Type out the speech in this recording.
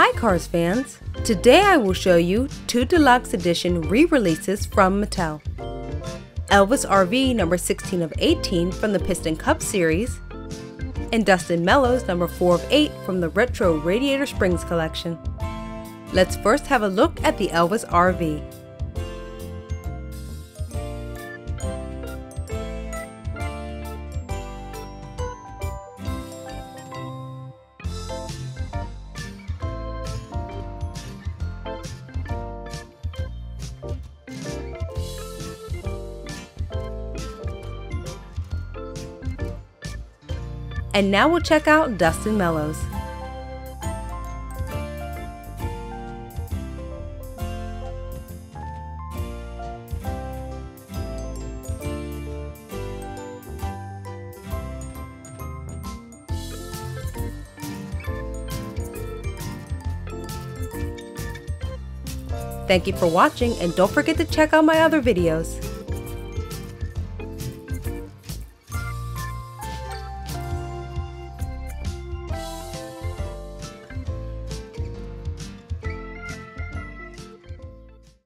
Hi Cars fans! Today I will show you two deluxe edition re-releases from Mattel. Elvis RV number 16 of 18 from the Piston Cup series, and Dustin Mellows number 4 of 8 from the Retro Radiator Springs collection. Let's first have a look at the Elvis RV. And now we'll check out Dustin Mellows. Thank you for watching and don't forget to check out my other videos.